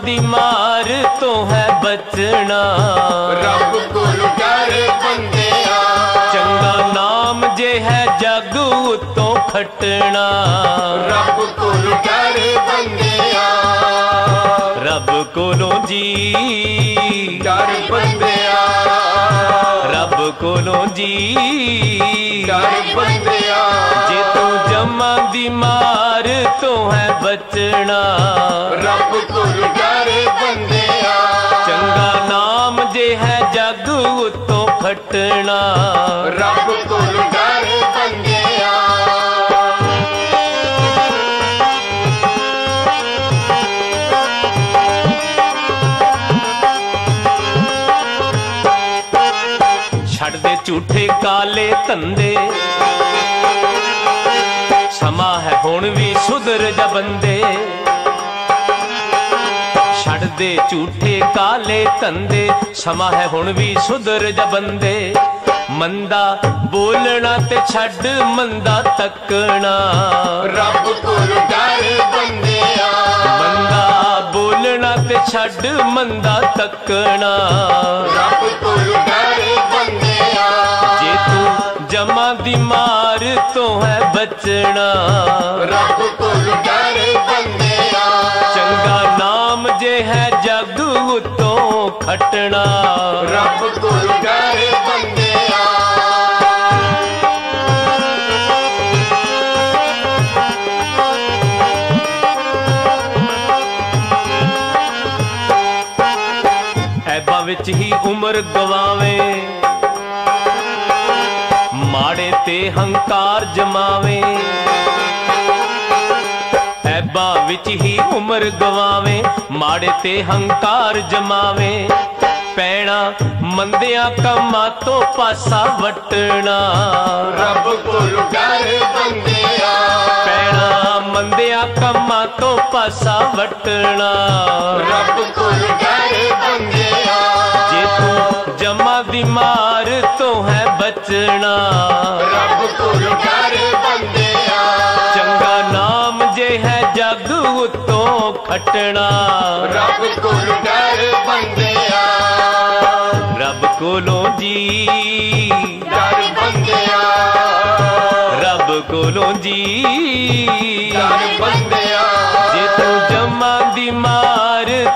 ਤੂੰ ਦੀ ਮਾਰ ਤੋਂ ਹੈ ਬਚਣਾ। ਰੱਬ ਕੋਲ ਡਰ ਬੰਦਿਆ। ਚੰਗਾ ਨਾਮ ਜੇ ਹੈ ਜਗ ਉਤੋਂ ਖਟਣਾ। ਰੱਬ ਕੋਲ ਡਰ ਬੰਦਿਆ। ਰੱਬ ਕੋਲੋਂ ਜੀ ਡਰ ਬੰਦਿਆ। ਰੱਬ ਕੋਲੋਂ ਜੀ ਡਰ ਬੰਦਿਆ। ਜੇ ਤੂੰ ਜਮਾਂ ਦੀ ਮਾਰ ਤੋਂ ਬਚਣਾ। ਰੱਬ ਕੋਲ ਡਰ ਬੰਦਿਆ। ਚੰਗਾ ਨਾਮ ਜੇ ਹੈ ਜਗ ਉਤੋਂ ਖਟਣਾ। ਰੱਬ ਕੋਲ ਡਰ ਬੰਦਿਆ। ਛੱਡ ਦੇ ਝੂਠੇ ਕਾਲੇ ਧੰਦੇ। ਸਮਾਂ ਹੈ ਹੁਣ ਵੀ ਸੁਧਰ ਜਾ ਬੰਦੇ। ਛੱਡ ਦੇ ਝੂਠੇ ਕਾਲੇ ਧੰਦੇ ਸਮਾਂ ਹੈ ਹੁਣ ਵੀ ਸੁਧਰ ਜਾ ਬੰਦੇ। ਮੰਦਾ ਬੋਲਣਾ ਤੇ ਛੱਡ ਮੰਦਾ ਤੱਕਣਾ। ਰੱਬ ਕੋਲ ਡਰ ਬੰਦਿਆ। ਮੰਦਾ ਬੋਲਣਾ ਤੇ ਛੱਡ ਮੰਦਾ ਤੱਕਣਾ। ਰੱਬ ਕੋਲ ਤੋਂ ਹੈ ਬਚਣਾ। ਰੱਬ ਕੋਲ ਡਰ ਬੰਦਿਆ ਚੰਗਾ ਨਾਮ ਜੇ ਹੈ ਜਗ ਉਤੋਂ ਖਟਣਾ। ਰੱਬ ਕੋਲ ਡਰ ਬੰਦਿਆ ਐਬਾਂ ਵਿੱਚ ਹੀ ਉਮਰ ਗਵਾਵੇ। ਮਾੜੇ ਤੇ ਹੰਕਾਰ ਜਮਾਵੇ। ਐਬਾਂ ਵਿੱਚ ਹੀ ਉਮਰ ਗਵਾਵੇ ਮਾੜੇ ਤੇ ਹੰਕਾਰ ਜਮਾਵੇ। ਪੈਣਾ ਮੰਦਿਆਂ ਕੰਮਾਂ ਤੋਂ ਪਾਸਾ ਵਟਣਾ। ਰੱਬ ਕੋਲ ਡਰ ਬੰਦਿਆ। ਪੈਣਾ ਮੰਦਿਆਂ ਕੰਮਾਂ ਤੋਂ ਪਾਸਾ ਵਟਣਾ। ਰੱਬ ਕੋਲ ਡਰ ਬੰਦਿਆ। ਜੇ ਤੂੰ ਜਮਾ ਦੀ ਮਾਰ ਤੋਂ ਹੈ ਬਚਣਾ। ਰੱਬ ਕੋਲ ਡਰ ਬੰਦਿਆ। ਚੰਗਾ ਨਾਮ ਜੇ ਹੈ ਜਗ ਉਤੋਂ ਖਟਣਾ। ਰੱਬ ਕੋਲ ਡਰ ਬੰਦਿਆ। ਰੱਬ ਕੋਲੋਂ ਜੀ। ਡਰ ਬੰਦਿਆ। ਰੱਬ ਕੋਲੋਂ ਜੀ। ਡਰ ਬੰਦਿਆ। ਜੇ ਤੂੰ ਜਮਾ ਦੀ ਮਾਰ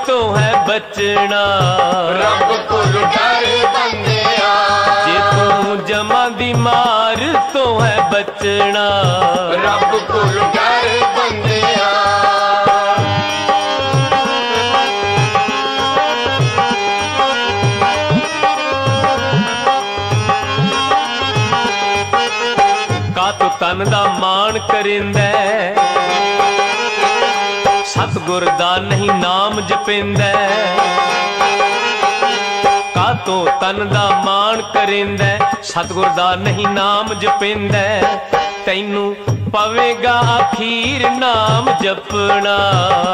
ਤੋਂ ਹੈ ਬਚਣਾ? ਰੱਬ ਕੋਲ ਡਰ ਬੰਦਿਆ ਜੇ ਤੂੰ ਜਮਾ ਦੀ ਮਾਰ ਤੋਂ ਹੈ ਬਚਣਾ। ਰੱਬ ਕੋਲ ਡਰ ਬੰਦਿਆ ਕਾ ਤੂੰ ਤਨ ਦਾ ਮਾਣ ਕਰਿੰਦਾ ਸਤਗੁਰ ਦਾ ਨਹੀਂ ਨਾਮ ਜਪਿੰਦਾ। ਕਾ ਤੂੰ ਤਨ ਦਾ ਮਾਣ ਕਰਿੰਦਾ। ਸਤਗੁਰ ਦਾ ਨਹੀਂ ਨਾਮ ਜਪਿੰਦਾ। ਤੈਨੂੰ ਪਵੇਗਾ ਅਖੀਰ ਨਾਮ ਜਪਣਾ।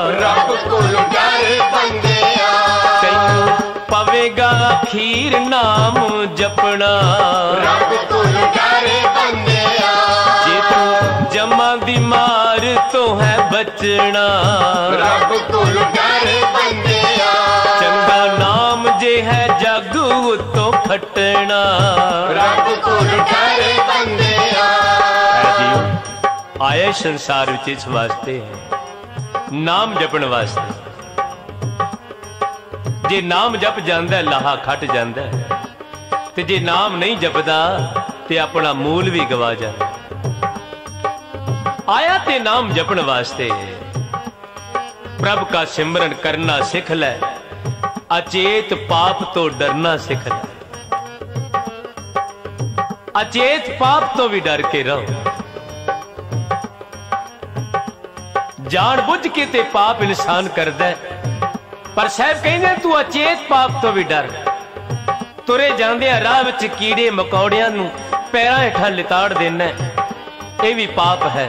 ਰੱਬ ਕੋਲ ਡਰ ਬੰਦਿਆ। ਤੈਨੂੰ ਪਵੇਗਾ ਅਖੀਰ ਨਾਮ ਜਪਣਾ। ਰੱਬ ਕੋਲ ਡਰ ਬੰਦਿਆ। ਜਮਾ ਦੀ ਮਾਰ ਤੋਂ ਹੈ ਬਚਣਾ। ਰੱਬ ਕੋਲ ਡਰ ਬੰਦਿਆ। ਚੰਗਾ ਨਾਮ ਜੇ ਹੈ ਜਗ ਉਤੋਂ ਖਟਣਾ ਰੱਬ ਕੋਲ ਡਰ ਬੰਦਿਆ। ਆਏ ਸੰਸਾਰ ਵਿੱਚ ਇਸ ਵਾਸਤੇ ਹੈ। ਨਾਮ ਜਪਣ ਵਾਸਤੇ। ਜੇ ਨਾਮ ਜਪ ਜਾਂਦਾ ਲਾਹਾ ਖਟ ਜਾਂਦਾ। ਤੇ ਜੇ ਨਾਮ ਨਹੀਂ ਜਪਦਾ ਤੇ ਆਪਣਾ ਮੂਲ ਵੀ ਗਵਾ ਜਾਂਦਾ। ਆਇਆ ਤੇ ਨਾਮ ਜਪਣ ਵਾਸਤੇ। ਪ੍ਰਭ ਦਾ ਸਿਮਰਨ ਕਰਨਾ ਸਿੱਖ ਲੈ, ਅਚੇਤ ਪਾਪ ਤੋਂ ਡਰਨਾ ਸਿੱਖ ਲੈ। ਅਚੇਤ ਪਾਪ ਤੋਂ ਵੀ ਡਰ ਕੇ ਰਹੋ। ਜਾਣ ਬੁੱਝ ਕੇ ਤੇ ਪਾਪ ਇਨਸਾਨ ਕਰਦਾ ਪਰ ਸਾਹਿਬ ਕਹਿੰਦੇ, ਤੂੰ ਅਚੇਤ ਪਾਪ ਤੋਂ ਵੀ ਡਰ। ਤੁਰੇ ਜਾਂਦੇ ਆ ਰਾਹ ਵਿੱਚ ਕੀੜੇ ਮਕੌੜਿਆਂ ਨੂੰ ਪੈਰਾਂ ਹੇਠਾਂ ਲਿਤਾੜ ਦੇਣਾ ਇਹ ਵੀ ਪਾਪ ਹੈ।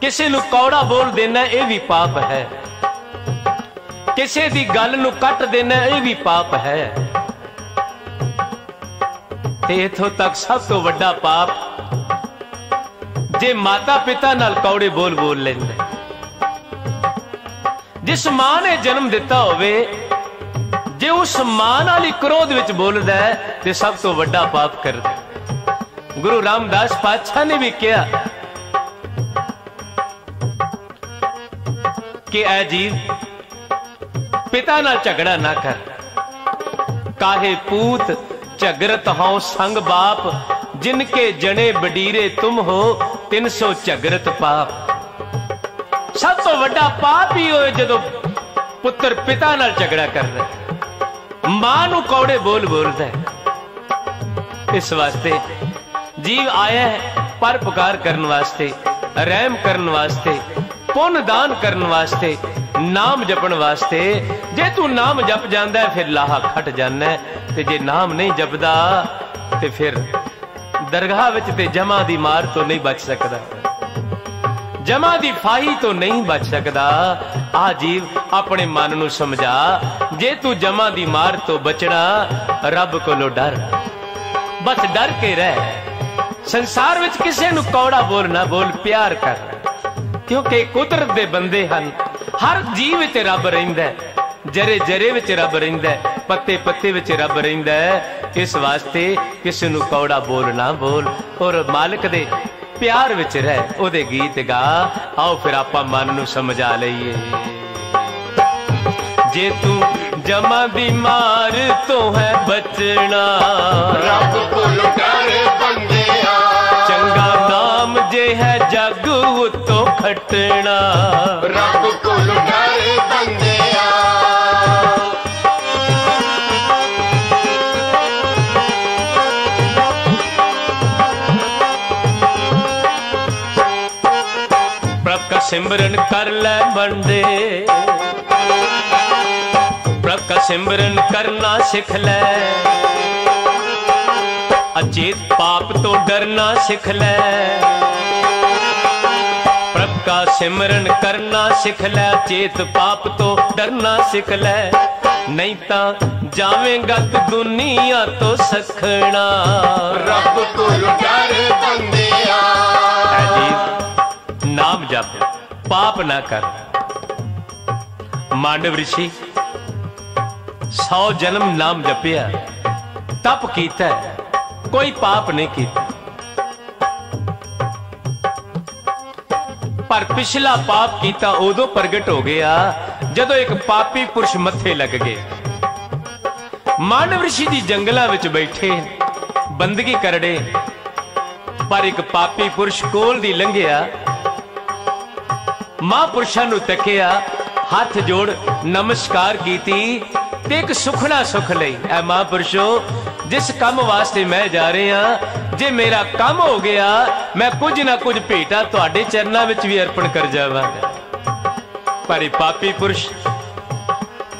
ਕਿਸੇ ਨੂੰ ਕੌੜਾ ਬੋਲ ਦੇਣਾ ਇਹ ਵੀ ਪਾਪ ਹੈ। ਕਿਸੇ ਦੀ ਗੱਲ ਨੂੰ ਕੱਟ ਦੇਣਾ ਇਹ ਵੀ ਪਾਪ ਹੈ। ਤੇ ਇਥੋਂ ਤੱਕ ਸਭ ਤੋਂ ਵੱਡਾ ਪਾਪ ਜੇ ਮਾਤਾ ਪਿਤਾ ਨਾਲ ਕੌੜੇ ਬੋਲ ਬੋਲ ਲੈਂਦਾ ਜਿਸ ਮਾਂ ਨੇ ਜਨਮ ਦਿੱਤਾ ਹੋਵੇ, ਜੇ ਉਸ ਮਾਂ ਨਾਲ ਹੀ ਕ੍ਰੋਧ ਵਿੱਚ ਬੋਲਦਾ ਹੈ, ਤੇ ਸਭ ਤੋਂ ਵੱਡਾ ਪਾਪ ਕਰਦਾ ਗੁਰੂ ਰਾਮਦਾਸ ਪਾਤਸ਼ਾਹ ਨੇ ਵੀ ਕਿਹਾ ਕਿ ਐ ਜੀਵ ਪਿਤਾ ਨਾਲ ਝਗੜਾ ਨਾ ਕਰ। ਕਾਹੇ ਪੂਤ ਝਗਰਤ ਹਉ ਸੰਗ ਬਾਪ ਜਿਨ ਕੇ ਜਣੇ ਬਡੀਰੇ ਤੁਮ ਹੋ 300 ਝਗਰਤ ਪਾਪ। ਸਭ ਤੋਂ ਵੱਡਾ ਪਾਪ ਹੀ ਹੋਏ ਜਦੋਂ ਪੁੱਤਰ ਪਿਤਾ ਨਾਲ ਝਗੜਾ ਕਰਦਾ ਮਾਂ ਨੂੰ ਕੌੜੇ ਬੋਲ ਬੋਲਦਾ ਇਸ ਵਾਸਤੇ ਜੀਵ ਆਇਆ ਹੈ ਪਰਪਕਾਰ ਕਰਨ ਵਾਸਤੇ, ਰਹਿਮ ਕਰਨ ਵਾਸਤੇ ਪੁੰਨ ਦਾਨ ਕਰਨ ਵਾਸਤੇ ਨਾਮ ਜਪਣ ਵਾਸਤੇ। ਜੇ ਤੂੰ ਨਾਮ ਜਪ ਜਾਂਦਾ ਹੈ, ਫਿਰ ਲਾਹਾ ਖਟ ਜਾਂਦਾ ਹੈ, ਤੇ ਜੇ ਨਾਮ ਨਹੀਂ ਜਪਦਾ ਤੇ ਫਿਰ ਦਰਗਾਹ ਵਿੱਚ ਤੇ ਜਮਾ ਦੀ ਮਾਰ ਤੋਂ ਨਹੀਂ ਬਚ ਸਕਦਾ। ਜਮਾ ਦੀ ਫਾਹੀ ਤੋਂ ਨਹੀਂ ਬਚ ਸਕਦਾ। ਆ ਜੀਵ ਆਪਣੇ ਮਨ ਨੂੰ ਸਮਝਾ। ਜੇ ਤੂੰ ਜਮਾ ਦੀ ਮਾਰ ਤੋਂ ਬਚਣਾ ਰੱਬ ਕੋਲੋਂ ਡਰ। ਬਸ ਡਰ ਕੇ ਰਹਿ। ਸੰਸਾਰ ਵਿੱਚ ਕਿਸੇ ਨੂੰ ਕੌੜਾ ਬੋਲ ਨਾ ਬੋਲ ਪਿਆਰ ਕਰ। ਕਿਉਂਕਿ ਕੁਦਰਤ ਦੇ ਬੰਦੇ ਹਨ। ਹਰ ਜੀਵ ਵਿੱਚ ਰੱਬ ਰਹਿੰਦਾ ਜਰੇ ਜਰੇ ਵਿੱਚ ਰੱਬ ਰਹਿੰਦਾ ਪੱਤੇ ਪੱਤੇ ਵਿੱਚ ਰੱਬ ਰਹਿੰਦਾ ਇਸ ਵਾਸਤੇ ਕਿਸੇ ਨੂੰ ਕੌੜਾ ਬੋਲ ਨਾ ਬੋਲ। ਔਰ ਮਾਲਕ ਦੇ ਪਿਆਰ ਵਿੱਚ ਰਹਿ, ਉਹਦੇ ਗੀਤ ਗਾ। ਆਓ ਫਿਰ ਆਪਾਂ ਮਨ ਨੂੰ ਸਮਝਾ ਲਈਏ। ਜੇ ਤੂੰ ਜਮਾ ਬਿਮਾਰ ਤੋਂ ਹੈ ਬਚਣਾ। ਰੱਬ ਕੋਲ ਡਰ ਬੰਦਿਆ ਉਤੋਂ ਖਟਣਾ ਰੱਬ ਕੋਲ ਡਰ ਬੰਦਿਆ ਪ੍ਰਭ ਕਾ ਸਿਮਰਨ ਕਰ ਲੈ ਬੰਦੇ ਪ੍ਰਭ ਕਾ ਸਿਮਰਨ ਕਰਨਾ ਸਿੱਖ ਲੈ ਅਚੇਤ ਪਾਪ ਤੋਂ ਡਰਨਾ ਸਿੱਖ ਲੈ ਪ੍ਰਭ ਕਾ ਸਿਮਰਨ ਕਰਨਾ ਸਿੱਖ ਲੈ ਅਚੇਤ ਪਾਪ ਤੋਂ ਡਰਨਾ ਸਿੱਖ ਲੈ। ਨਹੀਂ ਤਾਂ ਜਾਵੇਂਗਾ ਤੂੰ ਦੁਨੀਆ ਤੋਂ ਸਖਣਾ। ਰੱਬ ਕੋਲ ਡਰ ਬੰਦਿਆ ਜੀ ਨਾਮ ਜਪ ਪਾਪ ਨਾ ਕਰ। ਮਾਂਡਵ ਰਿਸ਼ੀ 100 ਜਨਮ ਨਾਮ ਜਪਿਆ। ਤਪ ਕੀਤਾ ਕੋਈ ਪਾਪ ਨਹੀਂ ਕੀਤਾ। ਪਰ ਪਿਛਲਾ ਪਾਪ ਕੀਤਾ ਉਦੋਂ ਪ੍ਰਗਟ ਹੋ ਗਿਆ, ਜਦੋਂ ਇੱਕ ਪਾਪੀ ਪੁਰਸ਼ ਮੱਥੇ ਲੱਗ ਗਿਆ ਮਾਨਵ ਰਿਸ਼ੀ ਦੀ ਜੰਗਲਾਂ ਵਿੱਚ ਬੈਠੇ, ਬੰਦਗੀ ਕਰੜੇ, ਪਰ ਇੱਕ ਪਾਪੀ ਪੁਰਸ਼ ਕੋਲ ਦੀ ਲੰਘਿਆ। ਮਹਾਂਪੁਰਸ਼ਾਂ ਨੂੰ ਤੱਕਿਆ, ਹੱਥ ਜੋੜ ਨਮਸਕਾਰ ਕੀਤੀ ਤੇ ਇੱਕ ਸੁਖਣਾ ਸੁਖ ਲਈ, ਐ ਮਹਾਂਪੁਰਸ਼ੋ, ਜਿਸ ਕੰਮ ਵਾਸਤੇ ਮੈਂ ਜਾ ਰਿਹਾ ਜੇ ਮੇਰਾ ਕੰਮ ਹੋ ਗਿਆ, ਮੈਂ ਕੁਝ ਨਾ ਕੁਝ ਭੇਟਾ ਤੁਹਾਡੇ ਚਰਨਾਂ ਵਿੱਚ ਵੀ ਅਰਪਣ ਕਰ ਜਾਵਾਂਗਾ। ਪਰ ਇਹ ਪਾਪੀ ਪੁਰਸ਼,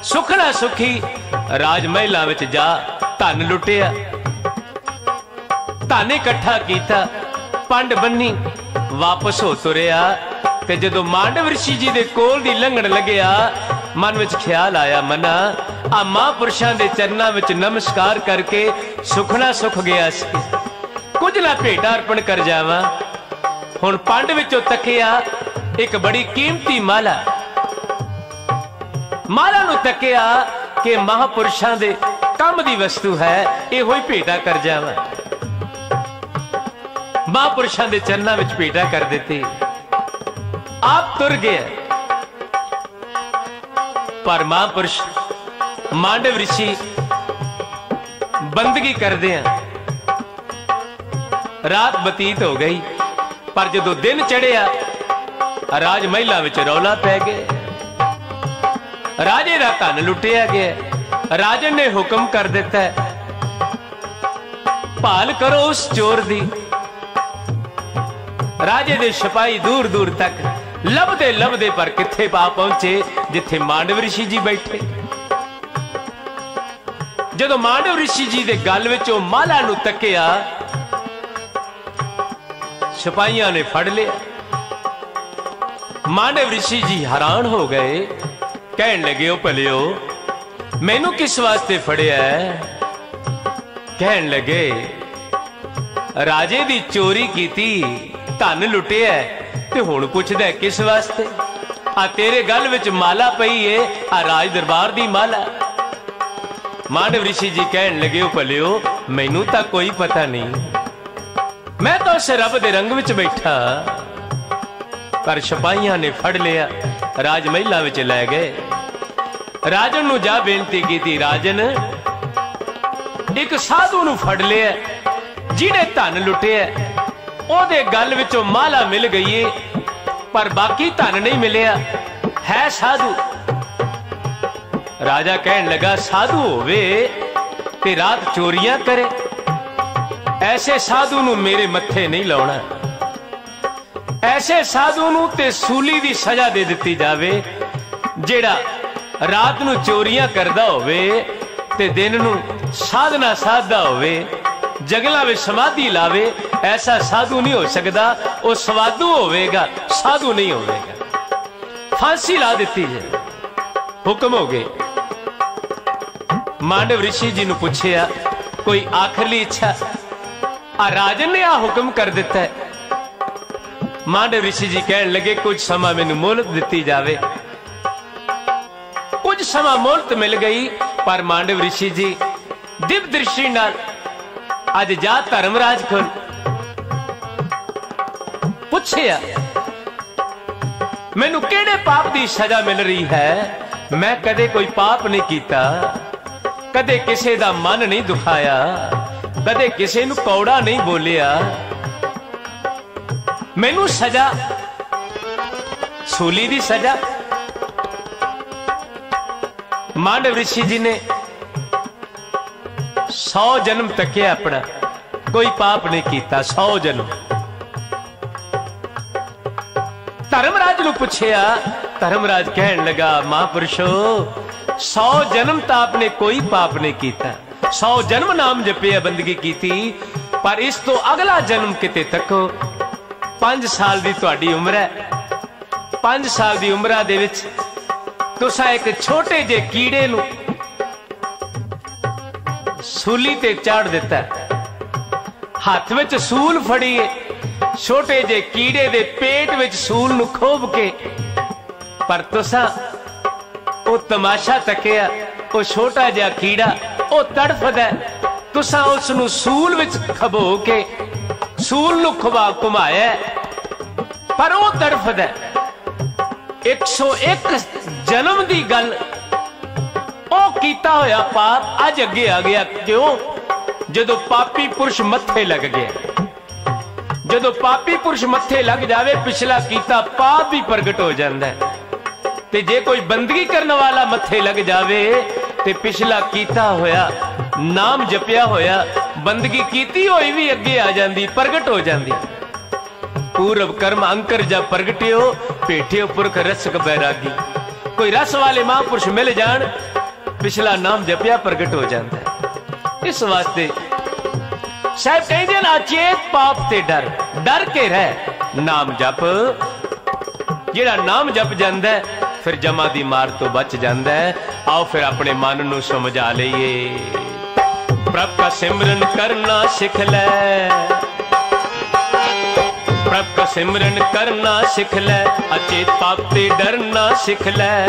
ਸੁਖਣਾ ਸੁਖੀ ਰਾਜ ਮਹਿਲਾ ਵਿੱਚ ਜਾ ਧਨ ਲੁੱਟਿਆ। ਧਨ ਇਕੱਠਾ ਕੀਤਾ, ਪੰਡ ਬੰਨੀ ਵਾਪਸ ਹੋ ਤੁਰਿਆ। ਤੇ ਜਦੋਂ ਮਾਂਡਵ ਰਿਸ਼ੀ ਜੀ ਦੇ ਕੋਲ ਦੀ ਲੰਘਣ ਲੱਗਿਆ, ਮਨ ਵਿੱਚ ਖਿਆਲ ਆਇਆ ਮਨਾ, ਆ ਮਹਾਂਪੁਰਸ਼ਾਂ ਦੇ ਚਰਨਾਂ ਵਿੱਚ ਨਮਸਕਾਰ ਕਰਕੇ ਸੁਖਣਾ ਸੁਖ ਗਿਆ ਸੀ। ਕੁਝ ਨਾ ਭੇਟਾ ਅਰਪਣ ਕਰ ਜਾਵਾਂ। ਹੁਣ ਪੰਡ ਵਿੱਚੋਂ ਤੱਕਿਆ ਇੱਕ ਬੜੀ ਕੀਮਤੀ ਮਾਲਾ। ਮਾਲਾ ਨੂੰ ਤੱਕਿਆ ਕਿ ਮਹਾਪੁਰਸ਼ਾਂ ਦੇ ਕੰਮ ਦੀ ਵਸਤੂ ਹੈ, ਇਹੋ ਹੀ ਭੇਟਾ ਕਰ ਜਾਵਾਂ। ਮਹਾਪੁਰਸ਼ਾਂ ਦੇ ਚਰਨਾਂ ਵਿੱਚ ਭੇਟਾ ਕਰ ਦਿੱਤੀ। ਆਪ ਤੁਰ ਗਿਆ। ਪਰ ਮਹਾਪੁਰਸ਼, ਮਾਂਡਵ ਰਿਸ਼ੀ, ਬੰਦਗੀ ਕਰਦੇ ਆ। ਰਾਤ ਬਤੀਤ ਹੋ ਗਈ, ਪਰ ਜਦੋਂ ਦਿਨ ਚੜਿਆ ਰਾਜ ਮਹਿਲਾ ਵਿੱਚ ਰੌਲਾ ਪੈ ਗਿਆ। ਰਾਜੇ ਦਾ ਧਨ ਲੁੱਟਿਆ ਗਿਆ, ਰਾਜਨ ਨੇ ਹੁਕਮ ਕਰ ਦਿੱਤਾ, ਭਾਲ ਕਰੋ ਉਸ ਚੋਰ ਦੀ। ਰਾਜੇ ਦੇ ਸਿਪਾਹੀ ਦੂਰ ਦੂਰ ਤੱਕ ਲੱਭਦੇ ਲੱਭਦੇ ਪਰ ਕਿੱਥੇ ਪਾ ਪਹੁੰਚੇ, ਜਿੱਥੇ ਮਾਂਡਵ ਰਿਸ਼ੀ ਜੀ ਬੈਠੇ। ਜਦੋਂ ਮਾਂਡਵ ਰਿਸ਼ੀ ਜੀ ਦੇ ਗੱਲ ਵਿੱਚ ਉਹ ਮਾਲਾ ਨੂੰ ਤੱਕਿਆ ਸਿਪਾਹੀਆਂ ਨੇ ਫੜ ਲਿਆ ਮਾਂਡਵ ਰਿਸ਼ੀ ਜੀ ਹੈਰਾਨ ਹੋ ਗਏ। ਕਹਿਣ ਲੱਗੇ, ਉਹ ਭਲਿਓ, ਮੈਨੂੰ ਕਿਸ ਵਾਸਤੇ ਫੜਿਆ ਕਹਿਣ ਲੱਗੇ, ਰਾਜੇ ਦੀ ਚੋਰੀ ਕੀਤੀ, ਧਨ ਲੁੱਟਿਆ ਤੇ ਹੁਣ ਪੁੱਛਦਾ ਕਿਸ ਵਾਸਤੇ? ਆ ਤੇਰੇ ਗੱਲ ਵਿੱਚ ਮਾਲਾ ਪਈ ਏ, ਆ ਰਾਜ ਦਰਬਾਰ ਦੀ ਮਾਲਾ ਮਾਨਵ ਰਿਸ਼ੀ ਜੀ ਕਹਿਣ ਲੱਗੇ, ਉਹ ਭਲਿਓ, ਮੈਨੂੰ ਤਾਂ ਕੋਈ ਪਤਾ ਨਹੀਂ। ਮੈਂ ਤਾਂ ਉਸ ਰੱਬ ਦੇ ਰੰਗ ਵਿੱਚ ਬੈਠਾ। ਪਰ ਸਿਪਾਹੀਆਂ ਨੇ ਫੜ ਲਿਆ, ਰਾਜ ਮਹਿਲਾ ਵਿੱਚ ਲੈ ਗਏ। ਰਾਜਨ ਨੂੰ ਜਾ ਬੇਨਤੀ ਕੀਤੀ, ਰਾਜਨ, ਇੱਕ ਸਾਧੂ ਨੂੰ ਫੜ ਲਿਆ, ਜਿਹਨੇ ਧਨ ਲੁੱਟਿਆ। ਉਹਦੇ ਗੱਲ ਵਿੱਚੋਂ ਮਾਲਾ ਮਿਲ ਗਈ ਏ, ਪਰ ਬਾਕੀ ਧਨ ਨਹੀਂ ਮਿਲਿਆ। ਹੈ ਸਾਧੂ। ਰਾਜਾ ਕਹਿਣ ਲੱਗਾ, ਸਾਧੂ ਹੋਵੇ ਤੇ ਰਾਤ ਚੋਰੀਆਂ ਕਰੇ। ਐਸੇ ਸਾਧੂ ਨੂੰ ਮੇਰੇ ਮੱਥੇ ਨਹੀਂ ਲਾਉਣਾ। ਐਸੇ ਸਾਧੂ ਨੂੰ ਤੇ ਸੂਲੀ ਦੀ ਸਜ਼ਾ ਦੇ ਦਿੱਤੀ ਜਾਵੇ, ਜਿਹੜਾ ਰਾਤ ਨੂੰ ਚੋਰੀਆਂ ਕਰਦਾ ਹੋਵੇ ਤੇ ਦਿਨ ਨੂੰ ਸਾਧਨਾ ਸਾਧਦਾ ਹੋਵੇ, ਜਗਲਾ ਵਿੱਚ ਸਮਾਧੀ ਲਾਵੇ, ਐਸਾ ਸਾਧੂ ਨਹੀਂ ਹੋ ਸਕਦਾ। ਉਹ ਸਵਾਦੂ ਹੋਵੇਗਾ, ਸਾਧੂ ਨਹੀਂ ਹੋਵੇਗਾ। ਫਾਂਸੀ ਲਾ ਦਿੱਤੀ ਜੇ। ਹੁਕਮ ਹੋ ਗਏ। ਮਾਂਡਵ ਰਿਸ਼ੀ ਜੀ ਨੂੰ ਪੁੱਛਿਆ, ਕੋਈ ਆਖਰਲੀ ਇੱਛਾ ਆ ਰਾਜਨ ਨੇ ਆ ਹੁਕਮ ਕਰ ਦਿੱਤਾ ਹੈ। ਮਾਂਡਵ ਰਿਸ਼ੀ ਜੀ ਕਹਿਣ ਲੱਗੇ, ਕੁਝ ਸਮਾਂ ਮੈਨੂੰ ਮੋਹਲਤ ਦਿੱਤੀ ਜਾਵੇ। ਕੁਝ ਸਮਾਂ ਮੋਹਲਤ ਮਿਲ ਗਈ, ਪਰ ਮਾਂਡਵ ਰਿਸ਼ੀ ਜੀ, ਦਿਵ ਦ੍ਰਿਸ਼ਟੀ ਨਾਲ ਅੱਜ ਜਾ ਧਰਮਰਾਜ ਕੋਲ ਪੁੱਛਿਆ, ਮੈਨੂੰ ਕਿਹੜੇ ਪਾਪ ਦੀ ਸਜ਼ਾ ਮਿਲ ਰਹੀ ਹੈ? ਮੈਂ ਕਦੇ ਕੋਈ ਪਾਪ ਨਹੀਂ ਕੀਤਾ, ਕਦੇ ਕਿਸੇ ਦਾ ਮਨ ਨਹੀਂ ਦੁਖਾਇਆ। ਕਦੇ ਕਿਸੇ ਨੂੰ ਕੌੜਾ ਨਹੀਂ ਬੋਲਿਆ। ਮੈਨੂੰ ਸਜ਼ਾ, ਸੂਲੀ ਦੀ ਸਜ਼ਾ। ਮਾਂਡਵ ਰਿਸ਼ੀ ਜੀ ਨੇ 100 ਜਨਮ ਤੱਕਿਆ ਆਪਣਾ। ਕੋਈ ਪਾਪ ਨਹੀਂ ਕੀਤਾ 100 ਜਨਮ। ਧਰਮਰਾਜ ਨੂੰ ਪੁੱਛਿਆ, ਧਰਮਰਾਜ ਕਹਿਣ ਲੱਗਾ, ਮਹਾਪੁਰਸ਼ੋ 100 ਜਨਮ ਤਾਂ ਆਪਨੇ ਕੋਈ ਪਾਪ ਨਹੀਂ ਕੀਤਾ। 100 ਜਨਮ ਨਾਮ ਜਪਿਆ ਬੰਦਗੀ ਕੀਤੀ, ਪਰ ਇਸ ਤੋਂ ਅਗਲਾ ਜਨਮ ਕਿਤੇ ਤੱਕੋ? 5 ਸਾਲ ਦੀ ਤੁਹਾਡੀ ਉਮਰ ਹੈ। 5 ਸਾਲ ਦੀ ਉਮਰਾਂ ਦੇ ਵਿੱਚ ਤੁਸੀਂ ਇੱਕ ਛੋਟੇ ਜਿਹੇ ਕੀੜੇ ਨੂੰ ਸੂਲੀ ਤੇ ਚਾੜ ਦਿੱਤਾ। ਹੱਥ ਵਿੱਚ ਸੂਲ ਫੜੀਏ, ਛੋਟੇ ਜਿਹੇ ਕੀੜੇ ਦੇ ਪੇਟ ਵਿੱਚ ਸੂਲ ਨੂੰ ਖੋਬ ਕੇ। ਪਰ ਤੁਸੀਂ ਉਹ ਤਮਾਸ਼ਾ ਤੱਕਿਆ, ਉਹ ਛੋਟਾ ਜਿਹਾ ਕੀੜਾ ਉਹ ਤੜਫਦਾ ਤੁਸੀਂ ਉਸ ਨੂੰ ਸੂਲ ਵਿੱਚ ਖਬੋ ਕੇ ਸੂਲ ਨੂੰ ਖਵਾ ਘੁਮਾਇਆ ਪਰ ਉਹ ਤੜਫਦਾ 101 ਜਨਮ ਦੀ ਗੱਲ। ਉਹ ਕੀਤਾ ਹੋਇਆ ਪਾਪ ਅੱਜ ਅੱਗੇ ਆ ਗਿਆ। ਕਿਉਂ? ਜਦੋਂ ਪਾਪੀ ਪੁਰਸ਼ ਮੱਥੇ ਲੱਗ ਗਿਆ। ਜਦੋਂ ਪਾਪੀ ਪੁਰਸ਼ ਮੱਥੇ ਲੱਗ ਜਾਵੇ, ਪਿਛਲਾ ਕੀਤਾ ਪਾਪ ਵੀ ਪ੍ਰਗਟ ਹੋ ਜਾਂਦਾ ਹੈ। ਤੇ ਜੇ ਕੋਈ ਬੰਦਗੀ ਕਰਨ ਵਾਲਾ ਮੱਥੇ ਲੱਗ ਜਾਵੇ ਤੇ ਪਿਛਲਾ ਕੀਤਾ ਹੋਇਆ ਨਾਮ ਜਪਿਆ ਹੋਇਆ ਬੰਦਗੀ ਕੀਤੀ ਹੋਈ ਵੀ ਅੱਗੇ ਆ ਜਾਂਦੀ ਪ੍ਰਗਟ ਹੋ ਜਾਂਦੀ। ਪੂਰਬ ਕਰਮ ਅੰਕਰ ਜਾ ਪ੍ਰਗਟਿਓ ਭੇਟਿਓ ਪੁਰਖ ਰਸਕ ਬੈਰਾਗੀ। ਕੋਈ ਰਸ ਵਾਲੇ ਮਹਾਂਪੁਰਸ਼ ਮਿਲ ਜਾਣ ਪਿਛਲਾ ਨਾਮ ਜਪਿਆ ਪ੍ਰਗਟ ਹੋ ਜਾਂਦਾ। ਹੈ ਇਸ ਵਾਸਤੇ ਸਾਹਿਬ ਕਹਿੰਦੇ ਨਾ ਚੇਤ ਪਾਪ ਤੇ ਡਰ ਡਰ ਕੇ ਰਹਿ ਨਾਮ ਜਪ। ਜਿਹੜਾ ਨਾਮ ਜਪ ਜਾਂਦਾ ਹੈ, ਫਿਰ ਜਮਾ ਦੀ ਮਾਰ ਤੋਂ ਬਚ ਜਾਂਦਾ ਹੈ। ਆਓ ਫਿਰ ਆਪਣੇ ਮਨ ਨੂੰ ਸਮਝਾ ਲਈਏ। ਪ੍ਰਭ ਦਾ ਸਿਮਰਨ ਕਰਨਾ ਸਿੱਖ ਲੈ। ਪ੍ਰਭ ਦਾ ਸਿਮਰਨ ਕਰਨਾ ਸਿੱਖ ਲੈ। ਅਚੇਤ ਪਾਪ ਤੇ ਡਰਨਾ ਸਿੱਖ ਲੈ।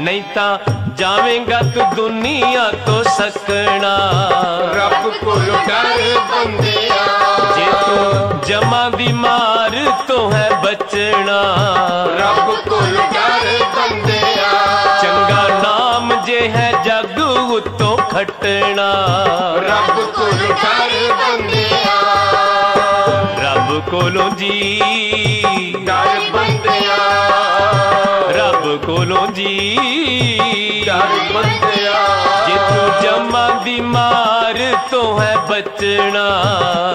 ਨਹੀਂ ਤਾਂ ਜਾਵੇਂਗਾ ਤੂੰ ਦੁਨੀਆ ਤੋਂ ਸਕਣਾ। ਰੱਬ ਕੋਲ ਡਰ ਬੰਦਿਆ ਜੇ ਤੂੰ ਜਮਾ ਦੀ ਮਾਰ ਤੋਂ ਹੈ ਬਚਣਾ। ਰੱਬ ਕੋਲ ਡਰ ਬੰਦਿਆ ਚੰਗਾ ਨਾਮ ਜੇ ਹੈ ਜਗ ਉਤੋਂ ਖਟਣਾ। ਰੱਬ ਕੋਲ ਡਰ ਬੰਦਿਆ ਰੱਬ ਕੋਲੋਂ ਜੀ। ਡਰ ਬੰਦਿਆ। ਰੱਬ ਕੋਲੋਂ ਜੀ। ਡਰ ਬੰਦਿਆ। ਜੇ ਤੂੰ ਜਮਾ ਦੀ ਮਾਰ ਤੋਂ ਹੈ ਬਚਣਾ।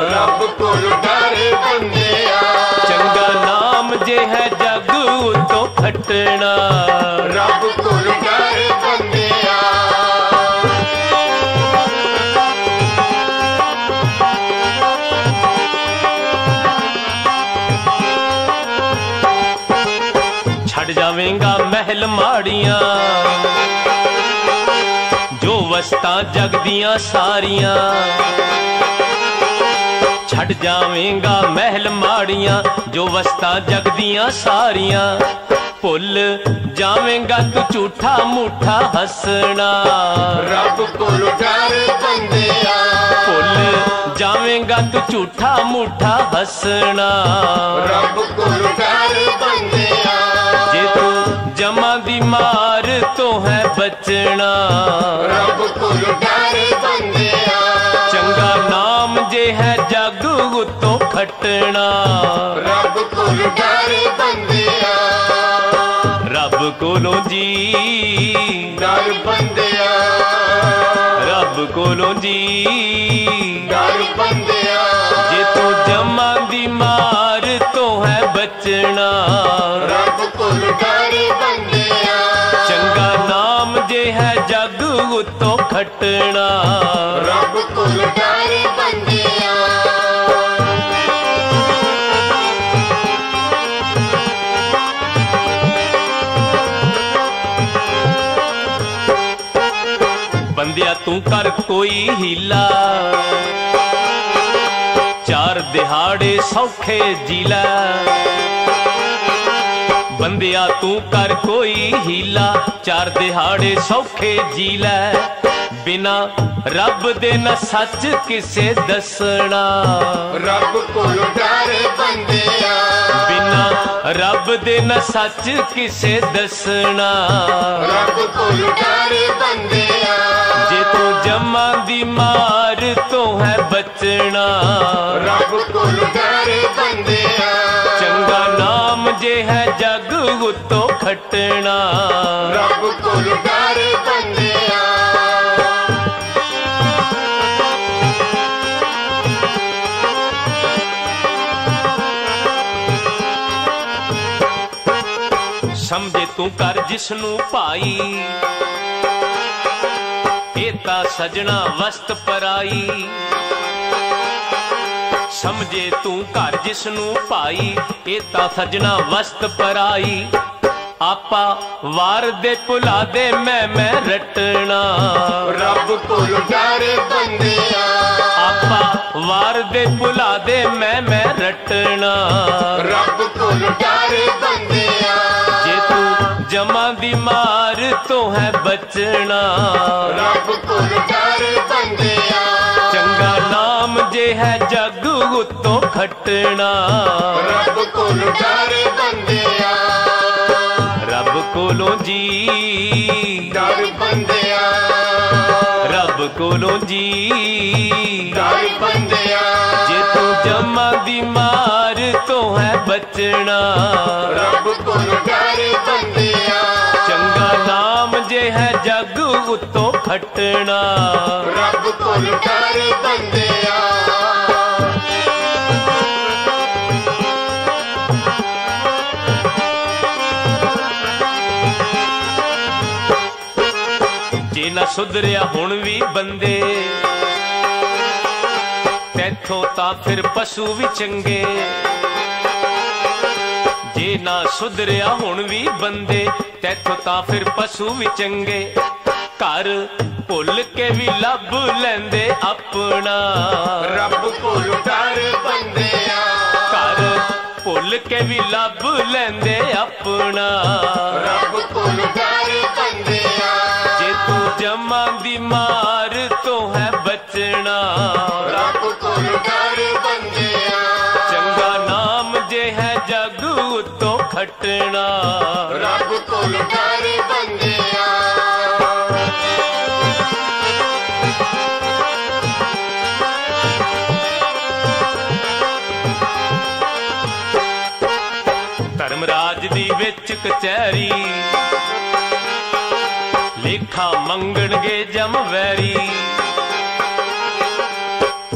ਰੱਬ ਕੋਲ ਡਰ ਬੰਦਿਆ। ਚੰਗਾ ਨਾਮ ਜੇ ਹੈ ਜਗ ਉਤੋਂ ਖਟਣਾ। ਰੱਬ ਕੋਲ ਡਰ ਬੰਦਿਆ। ਜਾਵੇਂਗਾ ਮਹਿਲ ਮਾੜੀਆਂ। ਜੋ ਵਸਤਾਂ ਜਗ ਦੀਆਂ ਸਾਰੀਆਂ ਛੱਡ ਜਾਵੇਂਗਾ ਮਹਿਲ ਮਾੜੀਆਂ। ਜੋ ਵਸਤਾਂ ਜਗ ਦੀਆਂ ਸਾਰੀਆਂ ਭੁੱਲ ਜਾਵੇਂਗਾ ਤੂੰ ਝੂਠਾ ਮੂਠਾ ਹੱਸਣਾ। ਰੱਬ ਕੋਲ ਡਰ ਬੰਦਿਆ। ਭੁੱਲ ਜਾਵੇਂਗਾ ਤੂੰ ਝੂਠਾ ਮੂਠਾ ਹੱਸਣਾ। ਰੱਬ ਕੋਲ ਡਰ ਬੰਦਿਆ। ਤੂੰ ਜਮਾਂ ਦੀ ਮਾਰ ਤੋਂ ਹੈ ਬਚਣਾ। ਰੱਬ ਕੋਲ ਡਰ ਬੰਦਿਆ ਚੰਗਾ ਨਾਮ ਜੇ ਹੈ ਜਗ ਉਤੋਂ ਖਟਣਾ। ਰੱਬ ਕੋਲ ਡਰ ਬੰਦਿਆ ਰੱਬ ਕੋਲੋਂ ਜੀ ਡਰ ਬੰਦਿਆ ਰੱਬ ਕੋਲੋਂ ਜੀ ਡਰ ਬੰਦਿਆ ਜੇ ਤੂੰ ਜਮਾਂ ਬਚਣਾ ਰੱਬ ਕੋਲ ਡਰ ਬੰਦਿਆ ਚੰਗਾ ਨਾਮ ਜੇ ਹੈ ਜਗ ਉਤੋਂ ਖਟਣਾ। ਰੱਬ ਕੋਲ ਡਰ ਬੰਦਿਆ ਬੰਦਿਆ ਤੂੰ ਕਰ ਕੋਈ ਹੀਲਾ। ਦਿਹਾੜੇ ਸੌਖੇ ਜੀ ਲੈ। ਬੰਦਿਆ ਤੂੰ ਕਰ ਕੋਈ ਹੀਲਾ ਚਾਰ ਦਿਹਾੜੇ ਸੌਖੇ ਜੀ ਲੈ। ਬਿਨਾ ਰੱਬ ਦੇ ਨਾ ਸੱਚ ਕਿਸੇ ਦੱਸਣਾ। ਰੱਬ ਕੋਲ ਡਰ ਬੰਦਿਆ। ਬਿਨਾ ਰੱਬ ਦੇ ਨਾ ਸੱਚ ਕਿਸੇ ਦੱਸਣਾ। ਰੱਬ ਕੋਲ ਡਰ ਬੰਦਿਆ। ਤੂੰ ਜਮਾਂ ਦੀ ਮਾਰ ਤੋਂ ਹੈ ਬਚਣਾ। ਰੱਬ ਕੋਲ ਡਰ ਬੰਦਿਆ ਚੰਗਾ ਨਾਮ ਜੇ ਹੈ ਜਗ ਉਤੋਂ ਖਟਣਾ। ਰੱਬ ਕੋਲ ਡਰ ਬੰਦਿਆ ਸਮਝੇ ਤੂੰ ਕਰ ਜਿਸ ਨੂੰ ਭਾਈ। ਇਹ ਤਾਂ ਸਜਣਾ ਵਸਤ ਪਰਾਈ। ਸਮਝੇ ਤੂੰ ਘਰ ਜਿਸ ਨੂੰ ਭਾਈ ਇਹ ਤਾਂ ਸਜਣਾ ਵਸਤ ਪਰਾਈ। ਆਪਾ ਵਾਰ ਦੇ ਭੁਲਾ ਦੇ ਮੈਂ ਮੈਂ ਰਟਣਾ। ਰੱਬ ਕੋਲ ਡਰ ਬੰਦਿਆ। ਆਪਾ ਵਾਰ ਦੇ ਭੁਲਾ ਦੇ ਮੈਂ ਮੈਂ ਰਟਣਾ। ਰੱਬ ਕੋਲ ਡਰ ਬੰਦਿਆ। ਜਮਾਂ ਦੀ ਮਾਰ ਤੋਂ ਹੈ ਬਚਣਾ। ਰੱਬ ਕੋਲ ਡਰ ਬੰਦਿਆ। ਚੰਗਾ ਨਾਮ ਜੇ ਹੈ ਜਗ ਉਤੋਂ ਖਟਣਾ। ਰੱਬ ਕੋਲ ਡਰ ਬੰਦਿਆ। ਰੱਬ ਕੋਲੋਂ ਜੀ ਡਰ ਬੰਦਿਆ। ਕੋਲੋਂ ਜੀ। ਡਰ ਬੰਦਿਆ। ਜੇ ਤੂੰ ਜਮਾਂ ਦੀ ਮਾਰ ਤੋਂ ਹੈ ਬਚਣਾ। ਰੱਬ ਕੋਲ ਡਰ ਬੰਦਿਆ। ਚੰਗਾ ਨਾਮ ਜੇ ਹੈ ਜਗ ਉਤੋਂ ਖਟਣਾ। ਰੱਬ ਕੋਲ ਡਰ ਬੰਦਿਆ। ਜੇ ਨਾ ਸੁਧਰਿਆ ਹੁਣ ਵੀ ਬੰਦੇ। ਤੈਥੋਂ ਤਾਂ ਫਿਰ ਪਸ਼ੂ ਵੀ ਚੰਗੇ। ਜੇ ਨਾ ਸੁਧਰਿਆ ਹੁਣ ਵੀ ਬੰਦੇ ਤੈਥੋਂ ਤਾਂ ਫਿਰ ਪਸ਼ੂ ਵੀ ਚੰਗੇ। ਘਰ ਭੁੱਲ ਕੇ ਵੀ ਲੱਭ ਲੈਂਦੇ ਆਪਣਾ। ਰੱਬ ਕੋਲ ਡਰ ਬੰਦਿਆ। ਘਰ ਭੁੱਲ ਕੇ ਵੀ ਲੱਭ ਲੈਂਦੇ ਆਪਣਾ। ਰੱਬ ਕੋਲ ਡਰ ਮਾਰ ਤੋਂ ਹੈ ਬਚਣਾ। ਰੱਬ ਕੋਲ ਡਰ ਬੰਦਿਆ। ਚੰਗਾ ਨਾਮ ਜੇ ਹੈ ਜਗ ਉਤੋਂ ਖਟਣਾ। ਰੱਬ ਕੋਲ ਡਰ ਬੰਦਿਆ। ਧਰਮਰਾਜ ਦੀ ਵਿੱਚ ਕਚਹਿਰੀ। ਲੇਖਾ ਮੰਗਣਗੇ ਜਮ ਵੈਰੀ।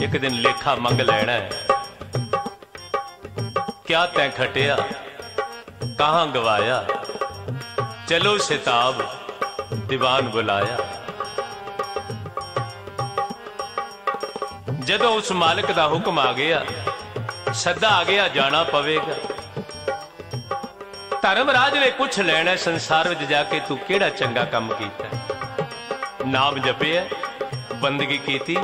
ਇੱਕ ਦਿਨ ਲੇਖਾ ਮੰਗ ਲੈਣਾ ਹੈ। ਕਿਆ ਤੈਂ ਖਟਿਆ? ਕਹਾਂ ਗਵਾਇਆ? ਚਲੋ ਸਿਤਾਬ, ਦੀਵਾਨ ਬੁਲਾਇਆ। ਜਦੋਂ ਉਸ ਮਾਲਕ ਦਾ ਹੁਕਮ ਆ ਗਿਆ, ਸੱਦਾ ਆ ਗਿਆ, ਜਾਣਾ ਪਵੇਗਾ। ਧਰਮਰਾਜ ਨੇ ਪੁੱਛ ਲੈਣਾ, ਸੰਸਾਰ ਵਿੱਚ ਜਾ ਕੇ ਤੂੰ ਕਿਹੜਾ ਚੰਗਾ ਕੰਮ ਕੀਤਾ? ਨਾਮ ਜਪਿਆ, ਬੰਦਗੀ ਕੀਤੀ।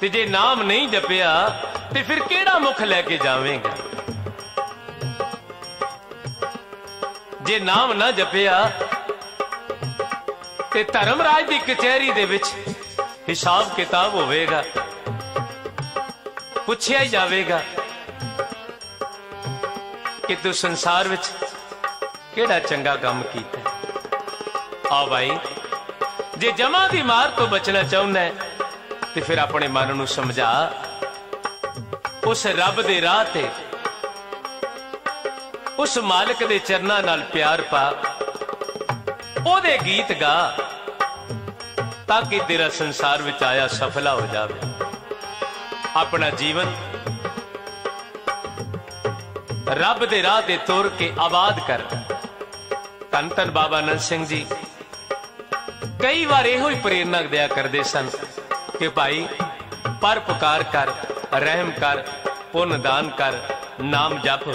ਤੇ ਜੇ ਨਾਮ ਨਹੀਂ ਜਪਿਆ, ਤੇ ਫਿਰ ਕਿਹੜਾ ਮੁਖ ਲੈ ਕੇ ਜਾਵੇਂਗਾ? ਜੇ ਨਾਮ ਨਾ ਜਪਿਆ, ਤੇ ਧਰਮਰਾਜ ਦੀ ਕਚਹਿਰੀ ਦੇ ਵਿੱਚ ਹਿਸਾਬ ਕਿਤਾਬ ਹੋਵੇਗਾ, ਪੁੱਛਿਆ ਹੀ ਜਾਵੇਗਾ। ਕਿ ਤੂੰ ਸੰਸਾਰ ਵਿੱਚ ਕਿਹੜਾ ਚੰਗਾ ਕੰਮ ਕੀਤਾ? ਆ ਭਾਈ, ਜੇ ਜਮਾ ਦੀ ਮਾਰ ਤੋਂ ਬਚਣਾ ਚਾਹੁੰਦਾ ਤੇ ਫਿਰ ਆਪਣੇ ਮਨ ਨੂੰ ਸਮਝਾ, ਉਸ ਰੱਬ ਦੇ ਰਾਹ ਤੇ, ਉਸ ਮਾਲਕ ਦੇ ਚਰਨਾਂ ਨਾਲ ਪਿਆਰ ਪਾ, ਉਹਦੇ ਗੀਤ ਗਾ, ਤਾਂ ਕਿ ਤੇਰਾ ਸੰਸਾਰ ਵਿੱਚ ਆਇਆ ਸਫਲਾ ਹੋ ਜਾਵੇ। ਆਪਣਾ ਜੀਵਨ ਰੱਬ ਦੇ ਰਾਹ ਤੇ ਤੁਰ ਕੇ ਆਬਾਦ ਕਰ। ਧੰਨ ਧੰਨ ਬਾਬਾ ਨੰਦ ਸਿੰਘ ਜੀ। ਕਈ ਵਾਰ ਇਹੋ ਹੀ ਪ੍ਰੇਰਨਾ ਦਿਆ ਕਰਦੇ ਸਨ ਕਿ ਭਾਈ ਪਰ ਪੁਕਾਰ ਕਰ, ਰਹਿਮ ਕਰ, ਪੁੰਨ ਦਾਨ ਕਰ, ਨਾਮ ਜਪ।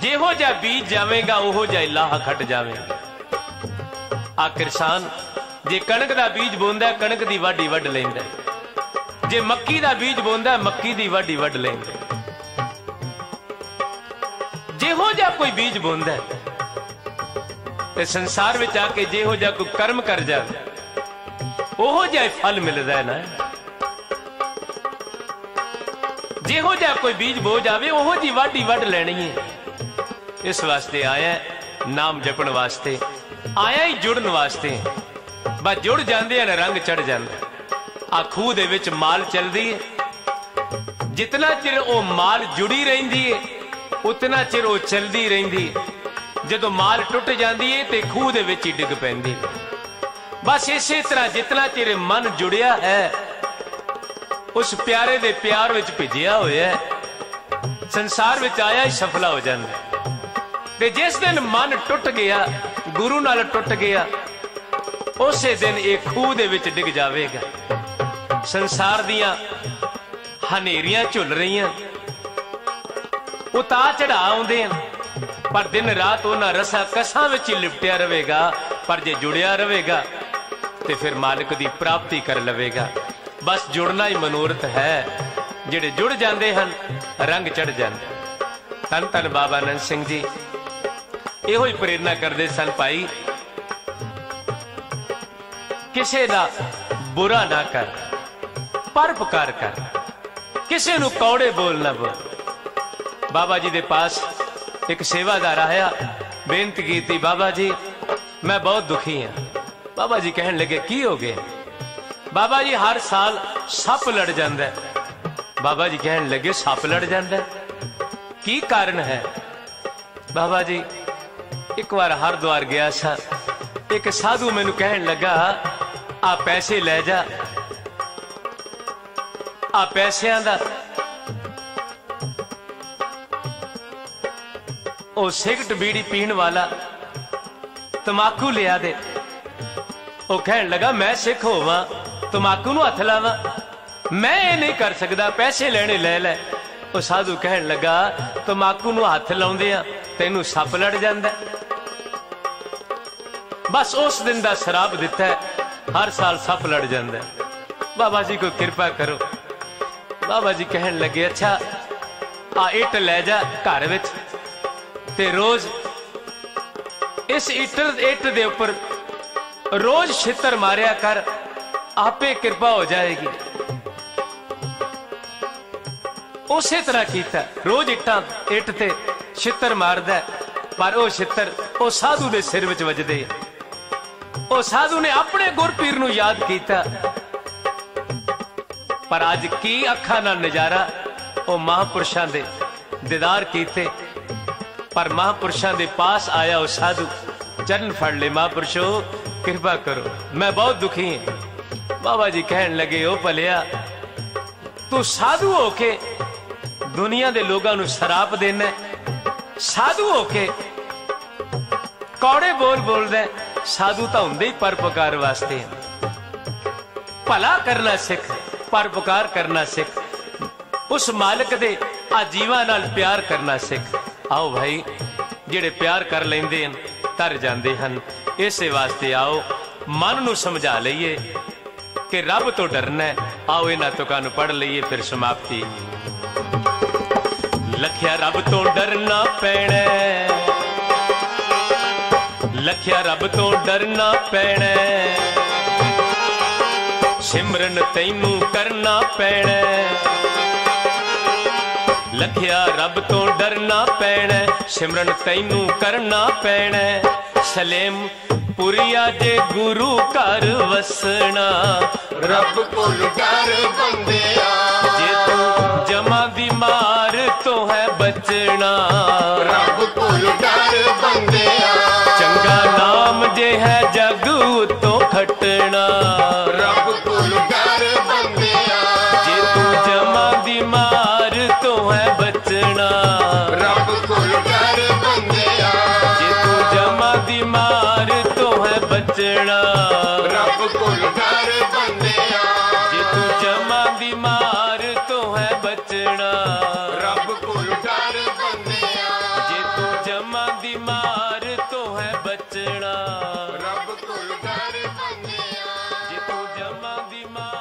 ਜਿਹੋ ਜਿਹਾ ਬੀਜ ਜਾਵੇਗਾ, ਉਹੋ ਜਿਹਾ ਲਾਹ ਖੱਟ ਜਾਵੇਗਾ। ਆ ਕਿਸਾਨ ਜੇ ਕਣਕ ਦਾ ਬੀਜ ਬੋਂਦਾ ਕਣਕ ਦੀ ਵਾਢੀ ਵੱਢ ਲੈਂਦਾ ਜੇ ਮੱਕੀ ਦਾ ਬੀਜ ਬੋਂਦਾ ਮੱਕੀ ਦੀ ਵਾਢੀ ਵੱਢ ਲੈਂਦਾ ਜਿਹੋ ਜਿਹਾ ਕੋਈ ਬੀਜ ਬੋਂਦਾ ਤੇ ਸੰਸਾਰ ਵਿੱਚ ਆ ਕੇ ਜਿਹੋ ਜਿਹਾ ਕੋਈ ਕਰਮ ਕਰ ਜਾਵੇ ਉਹੋ ਜਿਹਾ ਫਲ ਮਿਲਦਾ ਨਾ। ਜਿਹੋ ਜਿਹਾ ਕੋਈ ਬੀਜ ਬੋ ਜਾਵੇ, ਉਹੋ ਜੀ ਵਾਢੀ ਵੱਢ ਲੈਣੀ ਹੈ। ਇਸ ਵਾਸਤੇ ਆਇਆ ਨਾਮ ਜਪਣ ਵਾਸਤੇ, ਆਇਆ ਹੀ ਜੁੜਨ ਵਾਸਤੇ। ਬਸ ਜੁੜ ਜਾਂਦੇ ਹਨ, ਰੰਗ ਚੜ ਜਾਂਦਾ ਆ ਖੂਹ ਦੇ ਵਿੱਚ ਮਾਲ ਚੱਲਦੀ ਹੈ। ਜਿਤਨਾ ਚਿਰ ਉਹ ਮਾਲ ਜੁੜੀ ਰਹਿੰਦੀ ਹੈ ਉਤਨਾ ਚਿਰ ਉਹ ਚੱਲਦੀ ਰਹਿੰਦੀ। ਜਦੋਂ ਮਾਲ ਟੁੱਟ ਜਾਂਦੀ ਹੈ ਤੇ ਖੂਹ ਦੇ ਵਿੱਚ ਹੀ ਡਿੱਗ ਪੈਂਦੀ। ਬਸ ਇਸੇ ਤਰ੍ਹਾਂ ਜਿਤਨਾ ਚਿਰ ਮਨ ਜੁੜਿਆ ਹੈ, ਉਸ ਪਿਆਰੇ ਦੇ ਪਿਆਰ ਵਿੱਚ ਭਿੱਜਿਆ ਹੋਇਆ ਸੰਸਾਰ ਵਿੱਚ ਆਇਆ ਹੀ ਸਫਲਾ ਹੋ ਜਾਂਦਾ ਤੇ ਜਿਸ ਦਿਨ ਮਨ ਟੁੱਟ ਗਿਆ, ਗੁਰੂ ਨਾਲ ਟੁੱਟ ਗਿਆ, ਉਸੇ ਦਿਨ ਇਹ ਖੂਹ ਦੇ ਵਿੱਚ ਡਿੱਗ ਜਾਵੇਗਾ। ਸੰਸਾਰ ਦੀਆਂ ਹਨੇਰੀਆਂ ਝੁੱਲ ਰਹੀਆਂ। ਉਤਾਰ ਚੜਾ ਆਉਂਦੇ ਹਨ। ਪਰ ਦਿਨ ਰਾਤ ਉਹਨਾਂ ਰਸਾ ਕਸਾਂ ਵਿੱਚ ਹੀ ਲਿਪਟਿਆ ਰਹੇਗਾ। ਪਰ ਜੇ ਜੁੜਿਆ ਰਹੇਗਾ, ਤੇ ਫਿਰ ਮਾਲਕ ਦੀ ਪ੍ਰਾਪਤੀ ਕਰ ਲਵੇਗਾ। ਬਸ ਜੁੜਨਾ ਹੀ ਮਨੋਰਥ ਹੈ। ਜਿਹੜੇ ਜੁੜ ਜਾਂਦੇ ਹਨ, ਰੰਗ ਚੜ ਜਾਂਦੇ ਧੰਨ ਧੰਨ ਬਾਬਾ ਨੰਦ ਸਿੰਘ ਜੀ। ਇਹੋ ਹੀ ਪ੍ਰੇਰਣਾ ਕਰਦੇ ਸਨ ਭਾਈ। ਕਿਸੇ ਦਾ ਬੁਰਾ ਨਾ ਕਰ ਪਰਪਕਾਰ ਕਰ। ਕਿਸੇ ਨੂੰ ਕੌੜੇ ਬੋਲ ਨਾ ਬੋਲ। ਬਾਬਾ ਜੀ ਦੇ ਪਾਸ ਇੱਕ ਸੇਵਾਦਾਰ ਆਇਆ, ਬੇਨਤੀ ਕੀਤੀ, ਬਾਬਾ ਜੀ, ਮੈਂ ਬਹੁਤ ਦੁਖੀ ਹਾਂ। ਬਾਬਾ ਜੀ ਕਹਿਣ ਲੱਗੇ, ਕੀ ਹੋ ਗਿਆ? ਬਾਬਾ ਜੀ ਹਰ ਸਾਲ ਸੱਪ ਲੜ ਜਾਂਦਾ ਬਾਬਾ ਜੀ ਕਹਿਣ ਲੱਗੇ, ਸੱਪ ਲੜ ਜਾਂਦਾ ਕੀ ਕਾਰਨ ਹੈ? ਬਾਬਾ ਜੀ ਇੱਕ ਵਾਰ ਹਰਦੁਆਰ ਗਿਆ ਸਾਂ। ਇੱਕ ਸਾਧੂ ਮੈਨੂੰ ਕਹਿਣ ਲੱਗਾ, ਆ ਪੈਸੇ ਲੈ ਜਾ। ਆ ਪੈਸਿਆਂ ਦਾ ਉਹ ਸਿਗਰਟ ਬੀੜੀ ਪੀਣ ਵਾਲਾ ਤਮਾਕੂ ਲਿਆ ਦੇ। ਉਹ ਕਹਿਣ ਲੱਗਾ, ਮੈਂ ਸਿੱਖ ਹੋਵਾਂ, ਤਮਾਕੂ ਨੂੰ ਹੱਥ ਲਾਵਾਂ। ਮੈਂ ਇਹ ਨਹੀਂ ਕਰ ਸਕਦਾ, ਪੈਸੇ ਲੈਣੇ ਲੈ ਲੈ। ਉਹ ਸਾਧੂ ਕਹਿਣ ਲੱਗਾ, ਤਮਾਕੂ ਨੂੰ ਹੱਥ ਲਾਉਂਦੇ ਆ, ਤੈਨੂੰ ਸੱਪ ਲੜ ਜਾਂਦਾ ਬਸ ਉਸ ਦਿਨ ਦਾ ਸ਼ਰਾਬ ਦਿੱਤਾ ਹਰ ਸਾਲ ਸੱਪ ਲੜ ਜਾਂਦਾ ਬਾਬਾ ਜੀ ਕੋਈ ਕਿਰਪਾ ਕਰੋ। ਬਾਬਾ ਜੀ ਕਹਿਣ ਲੱਗੇ, ਅੱਛਾ, ਆ ਇੱਟ ਲੈ ਜਾ, ਘਰ ਵਿੱਚ ਤੇ ਰੋਜ਼ ਇਸ ਇੱਟ ਇੱਟ ਦੇ ਉੱਪਰ ਰੋਜ਼ ਛਿੱਤਰ ਮਾਰਿਆ ਕਰ, ਆਪੇ ਕਿਰਪਾ ਹੋ ਜਾਏਗੀ। ਉਸੇ ਤਰ੍ਹਾਂ ਕੀਤਾ। ਰੋਜ਼ ਇੱਟਾਂ, ਇੱਟ ਤੇ ਛਿੱਤਰ ਮਾਰਦਾ ਪਰ ਉਹ ਛਿੱਤਰ ਉਹ ਸਾਧੂ ਦੇ ਸਿਰ ਵਿੱਚ ਵੱਜਦੇ ਉਹ ਸਾਧੂ ਨੇ ਆਪਣੇ ਗੁਰਪੀਰ ਨੂੰ ਯਾਦ ਕੀਤਾ। ਪਰ ਅੱਜ ਕੀ ਅੱਖਾਂ ਨਾਲ ਨਜ਼ਾਰਾ ਉਹ ਮਹਾਪੁਰਸ਼ਾਂ ਦੇ ਦੀਦਾਰ ਕੀਤੇ। ਪਰ ਮਹਾਪੁਰਸ਼ਾਂ ਦੇ ਪਾਸ ਆਇਆ ਉਹ ਸਾਧੂ। ਚਰਨ ਫੜ ਲੈ ਮਹਾਪੁਰਸ਼ੋ, ਕਿਰਪਾ ਕਰੋ। ਮੈਂ ਬਹੁਤ ਦੁਖੀ ਹਾਂ। ਬਾਬਾ ਜੀ ਕਹਿਣ ਲੱਗੇ, ਉਹ ਭਲਿਆ, ਤੂੰ ਸਾਧੂ ਹੋ ਕੇ ਦੁਨੀਆ ਦੇ ਲੋਕਾਂ ਨੂੰ ਸ਼ਰਾਪ ਦੇਣਾ ਸਾਧੂ ਹੋ ਕੇ ਕੌੜੇ ਬੋਲ ਬੋਲਦਾ ਸਾਧੂ ਤਾਂ ਹੁੰਦੇ ਹੀ ਪਰਪਕਾਰ ਵਾਸਤੇ ਭਲਾ ਕਰਨਾ ਸਿੱਖ ਪਰਪਕਾਰ ਕਰਨਾ ਸਿੱਖ। ਉਸ ਮਾਲਕ ਦੇ ਆ ਜੀਵਾਂ ਨਾਲ ਪਿਆਰ ਕਰਨਾ ਸਿੱਖ। ਆਓ ਭਾਈ, ਜਿਹੜੇ ਪਿਆਰ ਕਰ ਲੈਂਦੇ ਹਨ, ਤਰ ਜਾਂਦੇ ਹਨ। ਇਸੇ ਵਾਸਤੇ ਆਓ, ਮਨ ਨੂੰ ਸਮਝਾ ਲਈਏ ਕਿ ਰੱਬ ਤੋਂ ਡਰਨਾ ਆਓ ਇਹਨਾਂ ਤੁਕਾਂ ਨੂੰ ਪੜ ਲਈਏ, ਫਿਰ ਸਮਾਪਤੀ। ਲਖਿਆ ਰੱਬ ਤੋਂ ਡਰਨਾ ਪੈਣਾ ਲਖਿਆ ਰੱਬ ਤੋਂ ਡਰਨਾ ਪੈਣਾ ਸਿਮਰਨ ਤੈਨੂੰ ਕਰਨਾ ਪੈਣਾ ਲੱਖਿਆ ਰੱਬ ਤੋਂ ਡਰਨਾ ਪੈਣਾ ਸਿਮਰਨ ਤੈਨੂੰ ਕਰਨਾ ਪੈਣਾ ਸਲੇਮ ਪੁਰੀਆ ਜੇ ਗੁਰੂ ਘਰ ਵਸਣਾ, ਰੱਬ ਕੋਲ ਡਰ ਬੰਦਿਆ ਕਰਮਾਂ ਦੀ ਮਾਰ ਤੋਂ ਹੈ ਬਚਣਾ। ਰੱਬ ਕੋਲ ਡਰ ਪੰਨਿਆ ਜੇ ਤੂੰ ਜਮਾਂ ਦੀ ਮਾਰ